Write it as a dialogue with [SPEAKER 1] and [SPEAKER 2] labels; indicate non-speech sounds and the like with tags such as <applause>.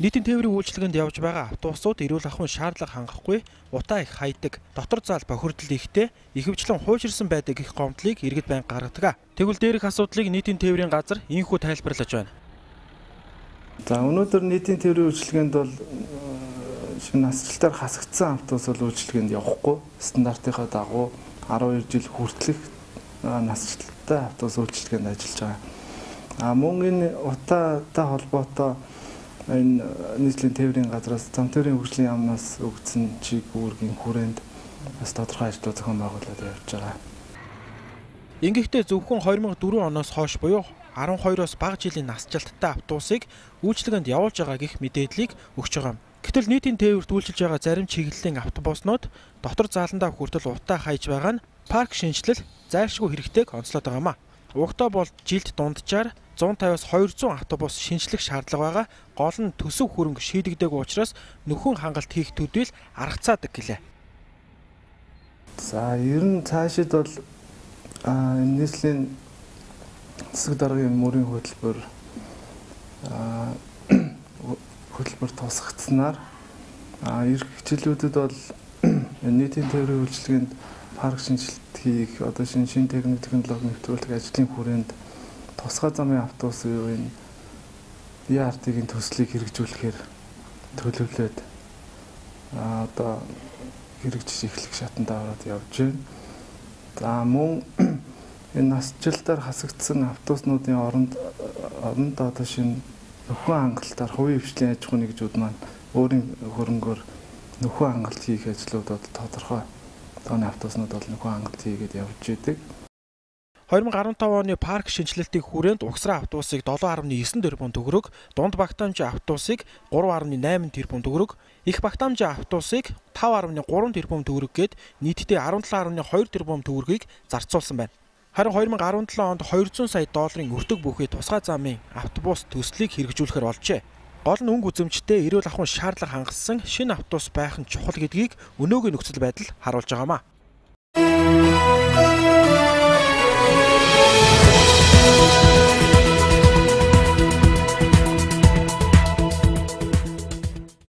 [SPEAKER 1] Нийтийн тээврийн үйлчилгээнд явж байгаа автобусууд эрүүл ахуйн шаардлага хангахгүй, утаа их хайдаг, дотор зал бохирдол ихтэй, ихэвчлэн хуучирсан байдаг их гомдлыг иргэд байн гаргадаг. Тэгвэл дээрх асуудлыг нийтийн тээврийн газар инхүү тайлбарлаж байна.
[SPEAKER 2] За өнөөдөр нийтийн тээврийн үйлчилгээнд бол шинэ насжилтаар хасагдсан автобус бол үйлчилгээнд явахгүй стандартынхаа дагуу 12 жил хүртэлх насжилттай автобус үйлчилгээнд ажиллаж байгаа. А мөн энэ утаатай холбоотой энэ нийслэлийн тээврийн газраас зам тээврийн хөгжлийн яамнаас өгдсөн чиг үүргийн хүрээнд бас тодорхой ажлууд зохион байгуулаад явж байгаа.
[SPEAKER 1] Ингэхдээ зөвхөн 2004 оноос хойш буюу 12-оос бага жилийн насжилттай автобусыг үйлчлэгэнд явуулж байгаа гэх мэдээллийг өгч байгаа юм. Гэтэл нийтийн тээвэрт үйлчилж байгаа зарим чиглэлийн автобуснууд дотор зааландаа хүртэл утаа хайж байгаа нь парк шинжилэл зайлшгүй хэрэгтэйг онцлоод байгаа юм а. Угтаа бол жилд дунджаар 150-аас 200 автобус шинжлэх шаардлага байгаа. Гол нь төсөв хөрөнгө шийдэгдээгүй учраас нөхөн хангалт хийх төдийл аргацаадаг гэлээ.
[SPEAKER 2] За ер нь цаашид бол нийслэлийн засаг даргын мөрийн хөтөлбөр <clears throat> хөтөлбөр тусгацснаар эх жилүүдэд бол <clears throat> нийтийн тээврийн үйлчилгээнд парк шинжилт хийх одоо шинэ шинэ технологи нэвтрүүлэх ажлын хүрээнд тусгай замын автобус юу энэ BRT-ийн төслийг хэрэгжүүлэхээр төлөвлөөд а одоо хэрэгжиж эхлэх шатанд ороод явж байна. За мөн <clears throat> энэ насжилтаар хасагдсан автобуснуудын оронд оронд одоо шинэ нөхөн хангалтаар хувийн хвшлийн аж ахуйн нэгжүүд маань өөрийн хөрөнгөөр нөхөн хангалт хийх ажлууд бол тодорхой тооны автобуснууд бол нөхөн хангалт хийгээд явж идэг.
[SPEAKER 1] 2015 оны парк шинжилэлтийн хүрээнд угсраа автобусыг 7.9 тэрбум төгрөг, дунд багтаамжийн автобусыг 3.8 тэрбум төгрөг, их багтаамжийн автобусыг 5.3 тэрбум төгрөг гээд нийтдээ 17.2 тэрбум төгрөгийг зарцуулсан байна. Харин 2017 онд 200 сая долларын өртөг бүхий тусгай замын автобус төслийг хэрэгжүүлэхээр болжээ. Гол нь өнгө үзэмжтэй эрүүл ахуйн шаардлага хангасан шинэ автобус байх нь чухал гэдгийг өнөөгийн нөхцөл байдал харуулж байгаамаа.